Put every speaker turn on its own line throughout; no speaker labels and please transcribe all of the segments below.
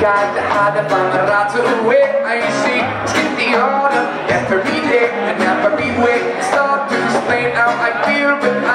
Got to hide if I'm allowed to away I see, it's getting harder Yet for me day, and never be weak. It's to explain how I feel, but I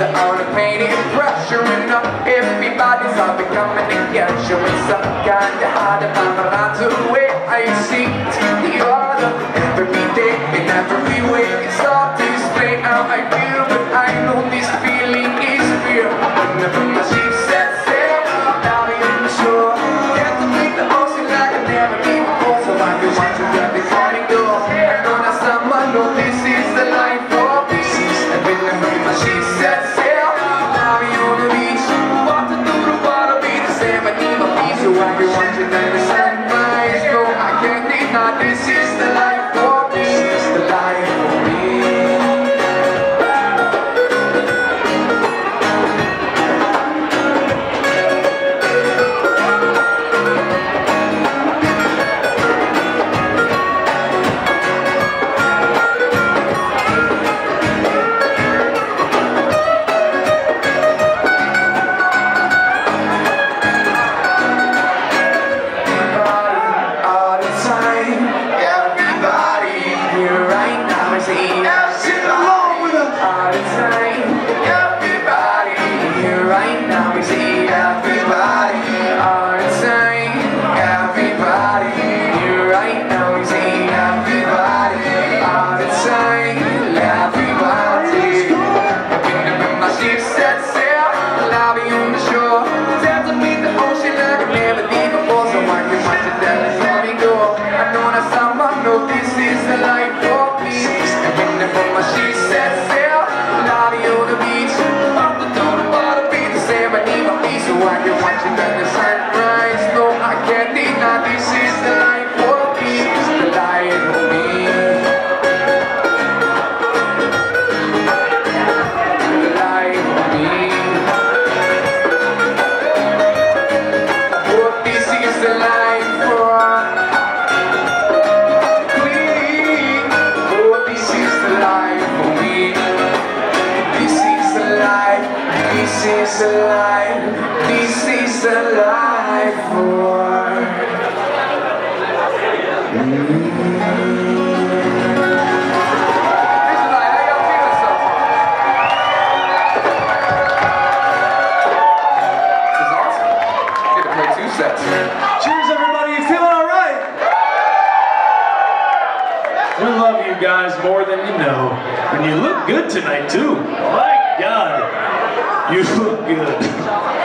So all the pain and pressure and everybody's all becoming against you. It's some kind of hard to find to This is the Sing along with us. All time. Everybody here right now. We see everybody. All the time. Everybody here right now. We see everybody. All the time. Everybody. My ship set sail. Lobby on the shore. Dance with me the ocean like I've never been before. So why you want to dance? Let me go. I know that someone knows this is the life. for. I can watch you at the sun. is alive, peace is alive for. Mm.
Cheers, everybody. You feeling all right? We love you guys more than you know. And you look good tonight, too. My God. You look good.